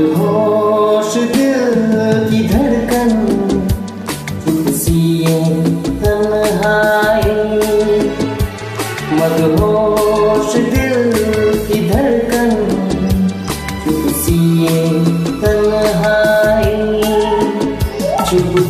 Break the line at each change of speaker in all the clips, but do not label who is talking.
बेहोश दिल की धड़कन सी मदहोश दिल की धड़कन चुप
सी तन्हाई। चुप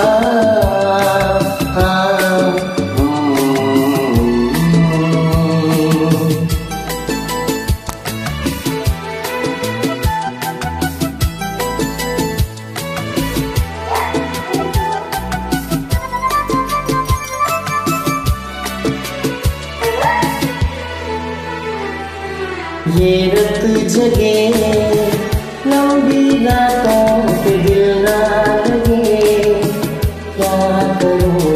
ये रत जगे लंबी रातों के दिल ना लगे क्या करूँ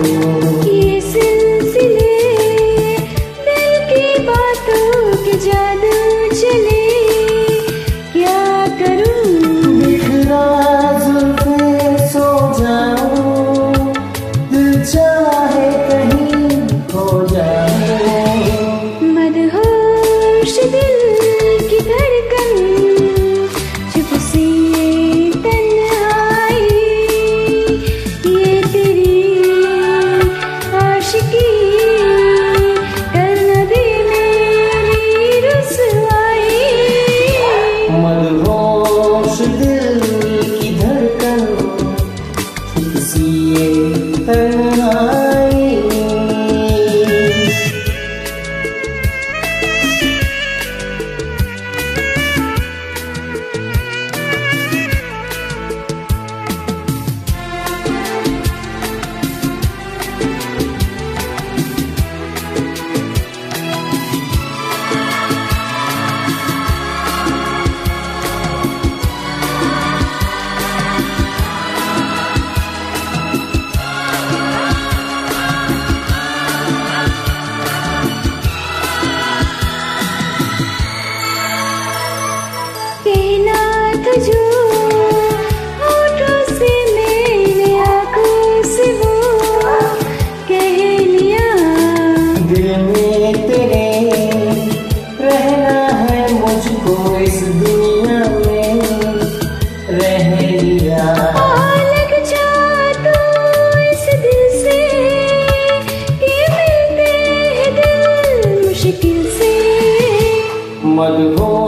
दिल की धड़कन किसी पर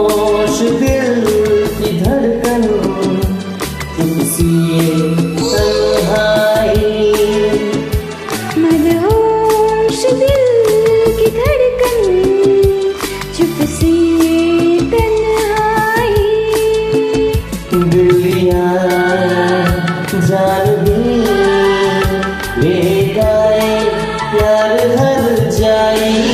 खामोश दिल की धड़कन किसी तन्हाई। मदहोश दिल की चुप सी तन्हाई। बिल्लियाँ जान दी ले गाए प्यार हर जाए